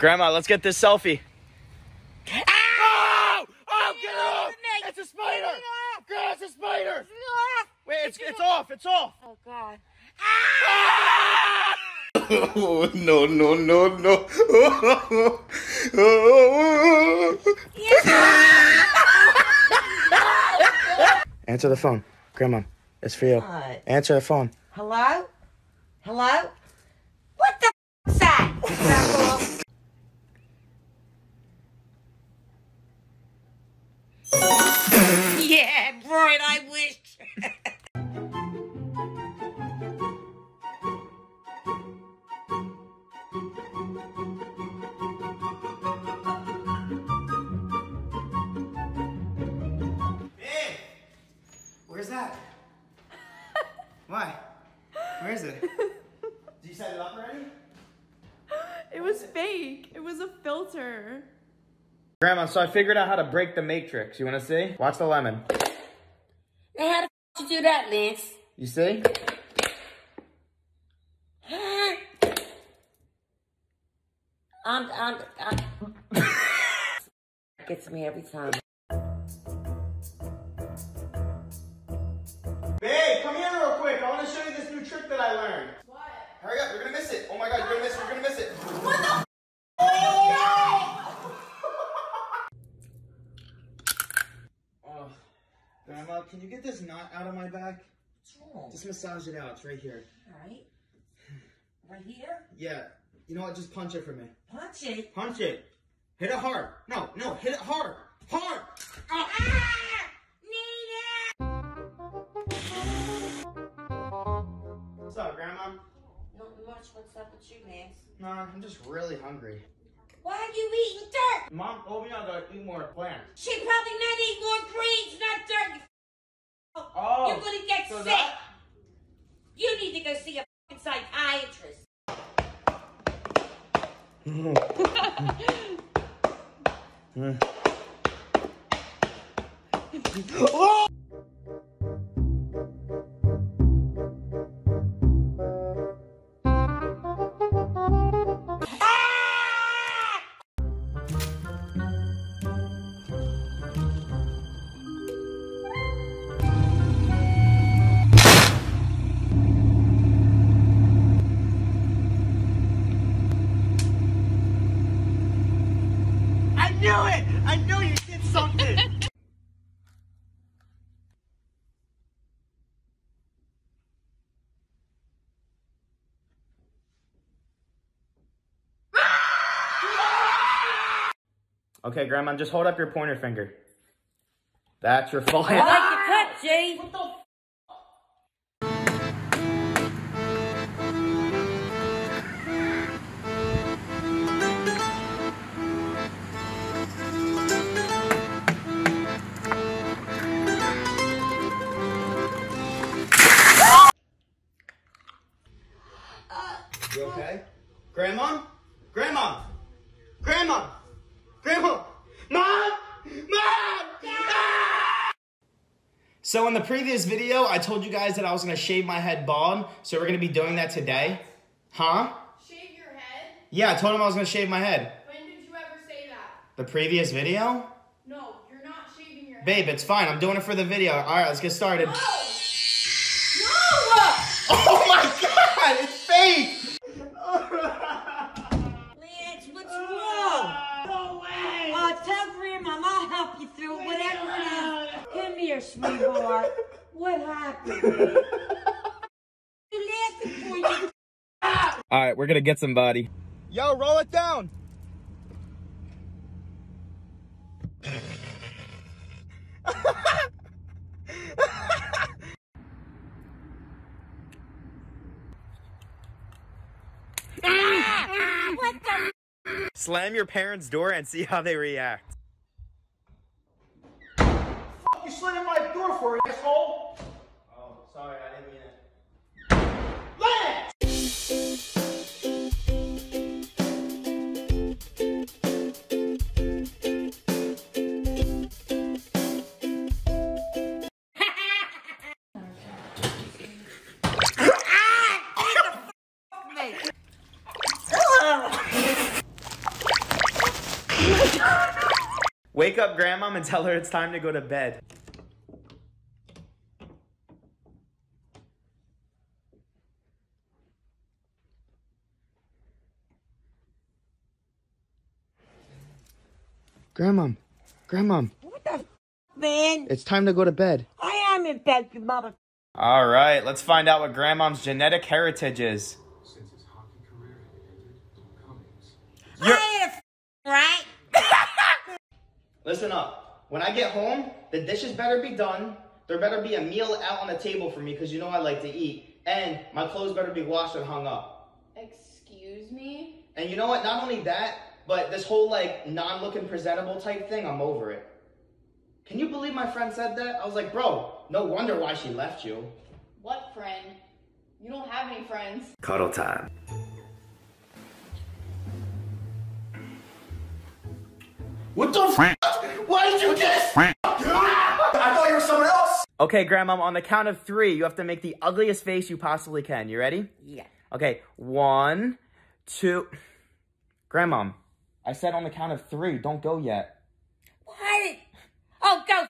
Grandma, let's get this selfie. Oh! Oh, get it off! It's a spider! Grandma, it's a spider! Wait, it's, it's off, it's off! Oh God. Oh, no, no, no, no. Answer the phone. Grandma, it's for you. What? Answer the phone. Hello? Hello? What the f***'s that? Yeah, Brian, I wish. Babe! Where's that? Why? Where is it? Did you set it up already? It was fake. It was a filter. Grandma, so I figured out how to break the matrix. You wanna see? Watch the lemon. Now, how the f*** you do that, Lance? You see? I'm, I'm, I'm. Gets me every time. Babe, come here real quick. I wanna show you this new trick that I learned. What? Hurry up, you're gonna miss it. Oh my god, you're gonna miss it, you're gonna miss it. What the Oh, Grandma, can you get this knot out of my back? What's wrong? Just massage it out. It's right here. Alright. Right here? Yeah. You know what? Just punch it for me. Punch it. Punch it. Hit it hard. No, no, hit it hard. Hard. Ah. Ah! Need it! What's up, Grandma? Not much. What's up with you, Lance? Nah, I'm just really hungry. Why are you eating dirt? Mom told me I gotta eat more plants. She probably not eating more greens, not dirt. You f- Oh. You're gonna get so sick. that- You need to go see a fucking psychiatrist. I oh! Okay, Grandma, just hold up your pointer finger. That's your fault. I like the cut, Jay. You okay? Grandma? Grandma? Grandma? Grandma? Mom? Mom! Ah! So in the previous video, I told you guys that I was gonna shave my head bald, so we're gonna be doing that today. Huh? Shave your head? Yeah, I told him I was gonna shave my head. When did you ever say that? The previous video? No, you're not shaving your head. Babe, it's fine. I'm doing it for the video. Alright, let's get started. No! Oh my god, it's fake! Come sweetheart. What happened? you laughing for you? Alright, we're gonna get somebody. Yo, roll it down! Ah! Ah! Slam your parents' door and see how they react. You slammed my door for it, asshole! Oh, sorry, I didn't mean it. Lance! Wake up grandma and tell her it's time to go to bed. Grandmom, grandmom, What the f- man? it's time to go to bed. I am in bed, you mother. All right, let's find out what grandmom's genetic heritage is. You're- I ain't a f- right? Listen up. When I get home, the dishes better be done. There better be a meal out on the table for me because you know I like to eat. And my clothes better be washed and hung up. Excuse me? And you know what? Not only that, but this whole like non looking presentable type thing, I'm over it. Can you believe my friend said that? I was like, bro, no wonder why she left you. What friend? You don't have any friends. Cuddle time. What the f? Why did you get? I thought you were someone else. Okay, grandmom, on the count of three, you have to make the ugliest face you possibly can. You ready? Yeah. Okay, one, two. Grandmom, I said on the count of three, don't go yet. What? Oh, go.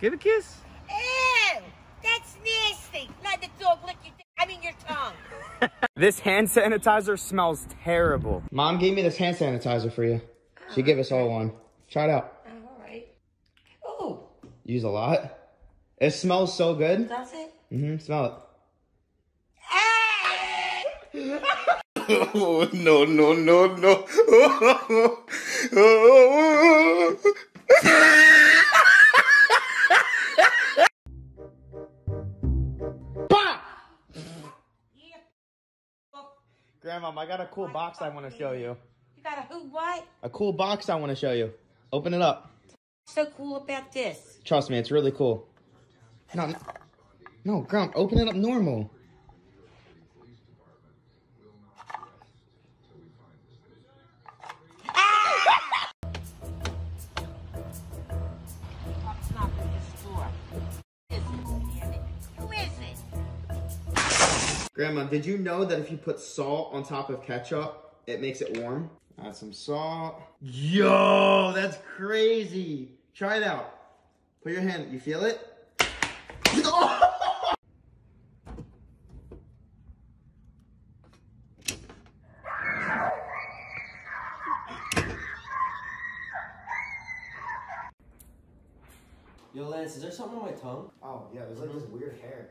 Give a kiss. Ew! That's nasty. Let the dog lick your. I mean your tongue. This hand sanitizer smells terrible. Mom gave me this hand sanitizer for you. She gave us all one. Try it out. All right. Oh, Use a lot. It smells so good. does it? Mm-hmm. Smell it. Oh, no, no, no, no. Oh. Grandmom, I got a cool box I want to show you. You got a who? What? A cool box I want to show you. Open it up. So cool about this? Trust me, it's really cool. No, no, no, Grandma, open it up normal. Grandma, did you know that if you put salt on top of ketchup, it makes it warm? Add some salt. Yo, that's crazy. Try it out. Put your hand, you feel it? Yo, Lance, is there something on my tongue? Oh, yeah, there's like this mm-hmm. weird hair.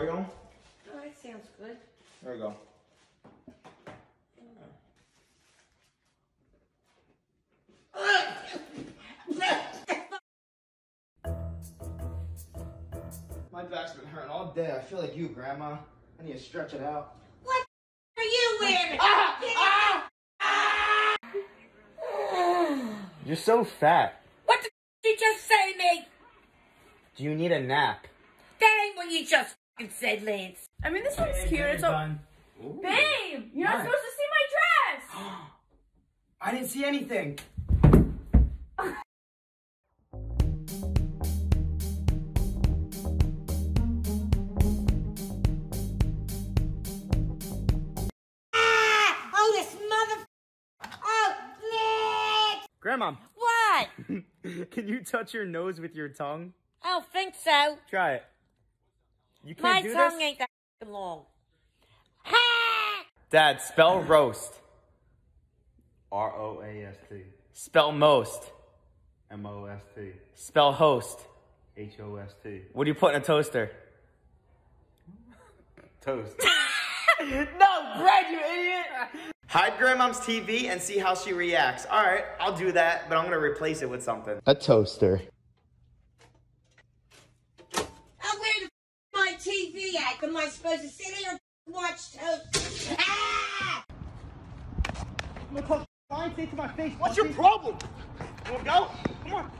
Oh, that sounds good. There we go. My back's been hurting all day. I feel like you, Grandma. I need to stretch it out. What are you wearing? You're so fat. What the you just say to me? Do you need a nap? That ain't what you just said, Lance. I mean, this one's cute. It's a babe. You're not supposed to see my dress. I didn't see anything. Ah! Oh, this mother. Oh, Lance! Grandma, What? can you touch your nose with your tongue? I don't think so. Try it. You can't My do tongue this? ain't that long. Ha! Dad, spell roast. R O A S T Spell most. M O S T Spell host. H O S T. What do you put in a toaster? Toast. No, bread, you idiot! Hide grandmom's TV and see how she reacts. All right, I'll do that, but I'm gonna replace it with something. A toaster. Am I supposed to sit here and watch toast? Ah! I'm gonna call fine, say it to my face. What's your problem? You wanna go? Come on.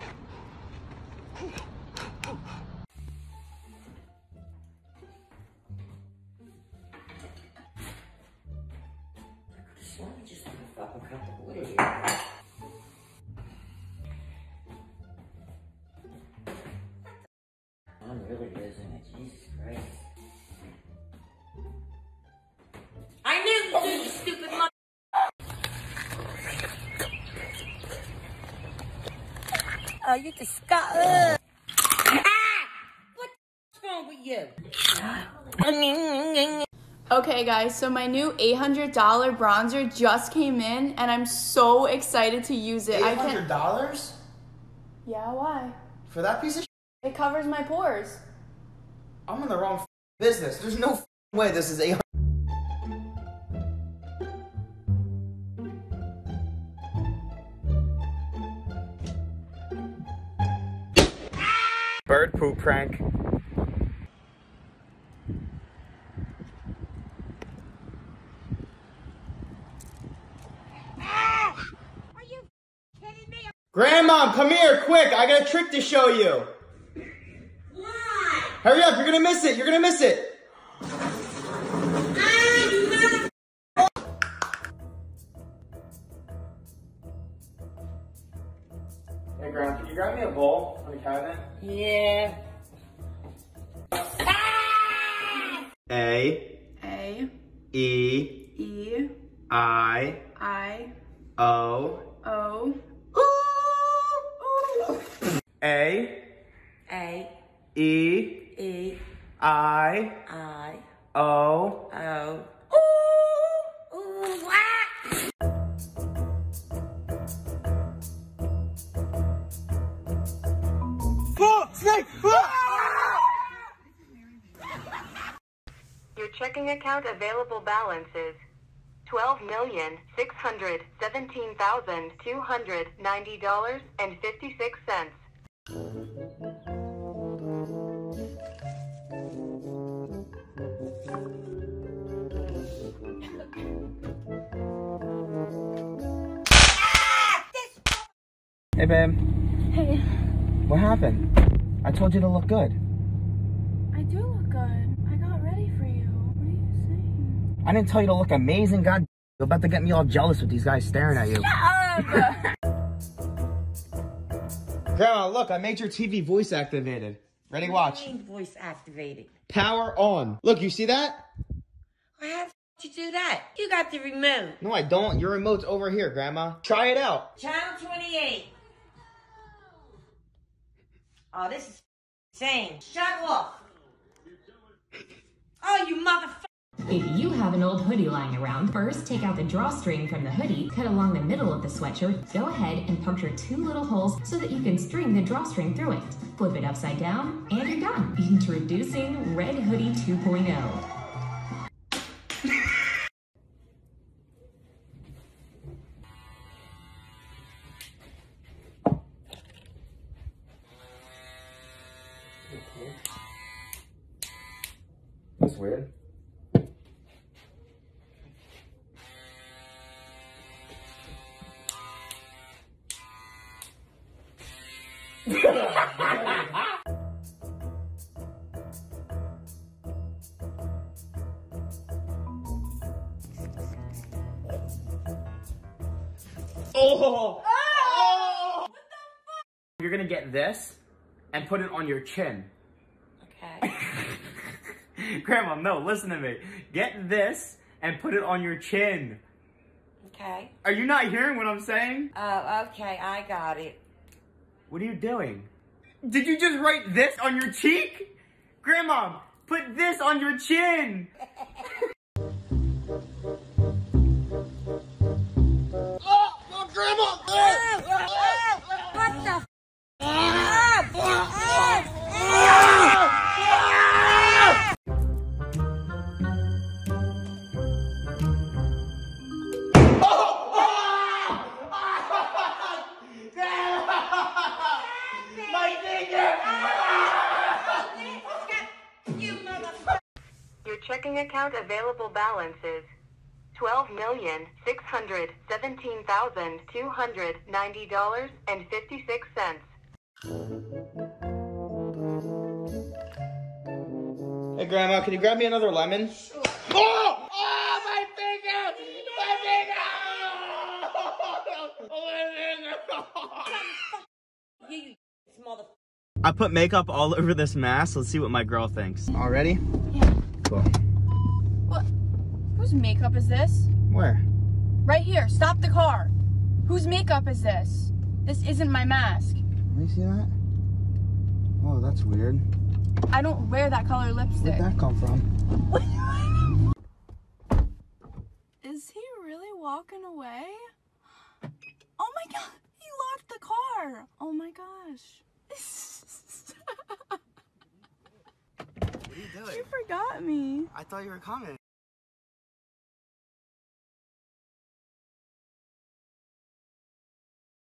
Jesus Christ. I knew you, you stupid mother. Oh, you disgust. Uh. Ah! What's wrong with you? Okay, guys, so my new $800 bronzer just came in, and I'm so excited to use it. I can. dollars Yeah, why? for that piece of? It covers my pores. I'm in the wrong business. There's no way this is a. Bird poop prank. Are you kidding me? Grandma, come here, quick! I got a trick to show you. Hurry up! You're gonna miss it. You're gonna miss it. O O. Ooh, ooh, ah! Your checking account available balance is twelve million six hundred seventeen thousand two hundred ninety dollars and fifty six cents. Hey, babe. Hey, What happened? I told you to look good. I do look good. I got ready for you. What are you saying? I didn't tell you to look amazing. God, you're about to get me all jealous with these guys staring at you. Grandma, look, I made your TV voice activated. Ready, watch. Voice activated. Power on. Look, you see that? The f- you do that? You got the remote. No, I don't. Your remote's over here, Grandma. Try it out. Channel 28. Oh, this is insane. Shut off. Oh, you motherfucker. If you have an old hoodie lying around, first take out the drawstring from the hoodie, cut along the middle of the sweatshirt, go ahead and puncture two little holes so that you can string the drawstring through it. Flip it upside down, and you're done. Introducing Red Hoodie oh. 2.0. That's weird. oh! oh! You're gonna get this and put it on your chin. Okay. Grandma, no, listen to me. Get this and put it on your chin. Okay. Are you not hearing what I'm saying? Oh, okay. I got it. What are you doing? Did you just write this on your cheek? Grandma, put this on your chin. dollars and fifty six. Hey, Grandma, can you grab me another lemon? Oh! Oh, my finger! My finger! I put makeup all over this mask. Let's see what my girl thinks. All ready? Yeah. Cool. What? Whose makeup is this? Where? Right here. Stop the car. Whose makeup is this? This isn't my mask. Let me see that. Oh, that's weird. I don't wear that color lipstick. Where'd that come from? Is he really walking away? Oh my god, he locked the car. Oh my gosh. What are you doing? you forgot me. I thought you were coming.